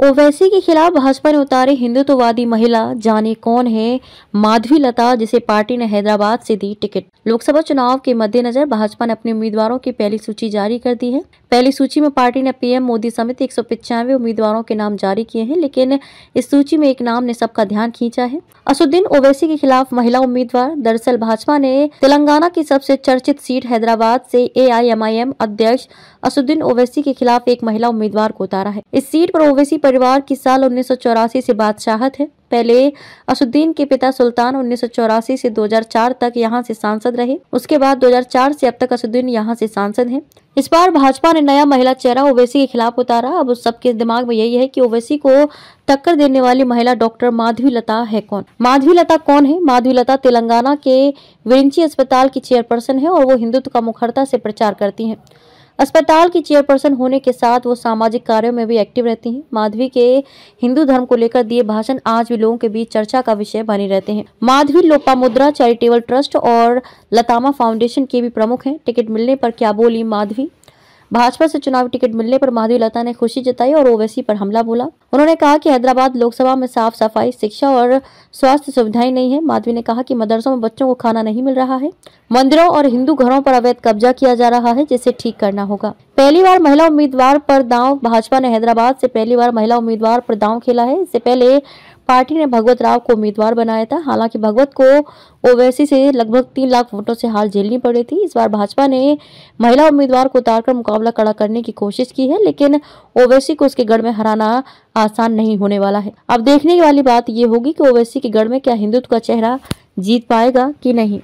ओवैसी के खिलाफ भाजपा ने उतारे हिंदुत्ववादी महिला। जाने कौन है माधवी लता, जिसे पार्टी ने हैदराबाद से दी टिकट। लोकसभा चुनाव के मद्देनजर भाजपा ने अपने उम्मीदवारों की पहली सूची जारी कर दी है। पहली सूची में पार्टी ने पीएम मोदी समेत एक उम्मीदवारों के नाम जारी किए हैं, लेकिन इस सूची में एक नाम ने सबका ध्यान खींचा है। असुद्दीन ओवैसी के खिलाफ महिला उम्मीदवार। दरअसल भाजपा ने तेलंगाना की सबसे चर्चित सीट हैदराबाद से एआईएमआईएम अध्यक्ष असुद्दीन ओवैसी के खिलाफ एक महिला उम्मीदवार को उतारा है। इस सीट पर ओवैसी परिवार की साल उन्नीस से बादशाहत है। पहले असुद्दीन के पिता सुल्तान उन्नीस से 2004 तक यहाँ से सांसद रहे। उसके बाद 2004 से अब तक असुद्दीन यहाँ से सांसद हैं। इस बार भाजपा ने नया महिला चेहरा ओवैसी के खिलाफ उतारा। अब उस सबके दिमाग में यही है कि ओवैसी को टक्कर देने वाली महिला डॉक्टर माधवी लता है कौन? माधवी लता कौन है? माधवी लता तेलंगाना के विरिंची अस्पताल की चेयरपर्सन है और वो हिंदुत्व का मुखरता से प्रचार करती हैं। अस्पताल की चेयरपर्सन होने के साथ वो सामाजिक कार्यों में भी एक्टिव रहती हैं। माधवी के हिंदू धर्म को लेकर दिए भाषण आज भी लोगों के बीच चर्चा का विषय बने रहते हैं। माधवी लोपा मुद्रा, चैरिटेबल ट्रस्ट और लतामा फाउंडेशन के भी प्रमुख हैं। टिकट मिलने पर क्या बोली माधवी? भाजपा से चुनाव टिकट मिलने पर माधवी लता ने खुशी जताई और ओवैसी पर हमला बोला। उन्होंने कहा कि हैदराबाद लोकसभा में साफ़ सफ़ाई शिक्षा और स्वास्थ्य सुविधाएँ नहीं है। माधवी ने कहा कि मदरसों में बच्चों को खाना नहीं मिल रहा है। मंदिरों और हिंदू घरों पर अवैध कब्जा किया जा रहा है, जिसे ठीक करना होगा। पहली बार महिला उम्मीदवार पर दांव, भाजपा ने हैदराबाद से पहली बार महिला उम्मीदवार पर दांव खेला है। इससे पहले पार्टी ने भगवत राव को उम्मीदवार बनाया था। हालाँकि भगवत को ओवैसी से लगभग तीन लाख वोटों से हार झेलनी पड़ी थी। इस बार भाजपा ने महिला उम्मीदवार को उतारकर मुकाबला कड़ा करने की कोशिश की है, लेकिन ओवैसी को उसके गढ़ में हराना आसान नहीं होने वाला है। अब देखने वाली बात ये होगी कि ओवैसी के गढ़ में क्या हिंदुत्व का चेहरा जीत पाएगा कि नहीं।